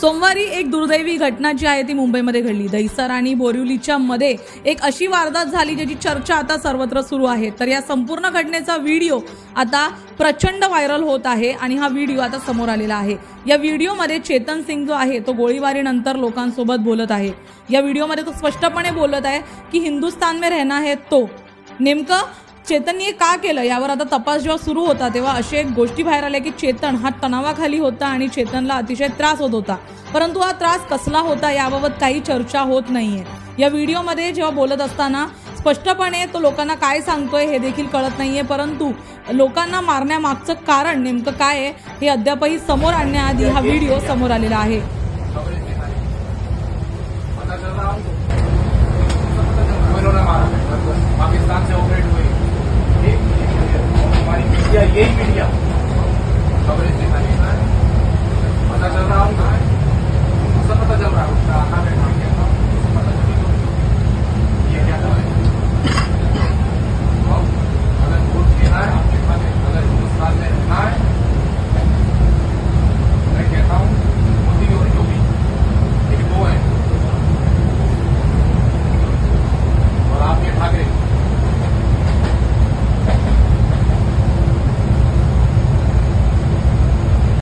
सोमवारी एक दुर्दैवी घटना जी आहे ती मुंबईमध्ये घडली. दहिसर आणि बोरिवलीच्या मध्ये एक अशी वारदात झाली ज्याची चर्चा आता सर्वत्र सुरू आहे. तर या संपूर्ण घटनेचा व्हिडिओ आता प्रचंड व्हायरल होत आहे आणि हा व्हिडिओ आता समोर आलेला आहे. या व्हिडिओमध्ये चेतन सिंग जो आहे तो गोळीबारीनंतर लोकांसोबत बोलत आहे. या व्हिडिओमध्ये तो स्पष्टपणे बोलत आहे की हिंदुस्तान में रहना है तो. नेमकं चेतनने का केलं? यावर आता तपास जेव्हा सुरू होता तेव्हा अशा एक गोष्टी बाहेर आल्या की चेतन हा तणावाखाली होता आणि चेतनला अतिशय त्रास होत होता. परंतु हा त्रास कसला होता याबाबत काही चर्चा होत नाहीये. या व्हिडिओमध्ये जेव्हा बोलत असताना स्पष्टपणे तो लोकांना काय सांगतोय हे देखील कळत नाहीये परंतु लोकांना मारण्यामागचं कारण नेमकं काय आहे हे अद्यापही समोर आणण्याआधी हा व्हिडिओ समोर आलेला आहे. हमारी मीडिया यही मीडिया खबरें दिखानी है पता चल रहा हमको सब पता चल रहा है उसका बैठा क्या था पता चली. तो ये क्या था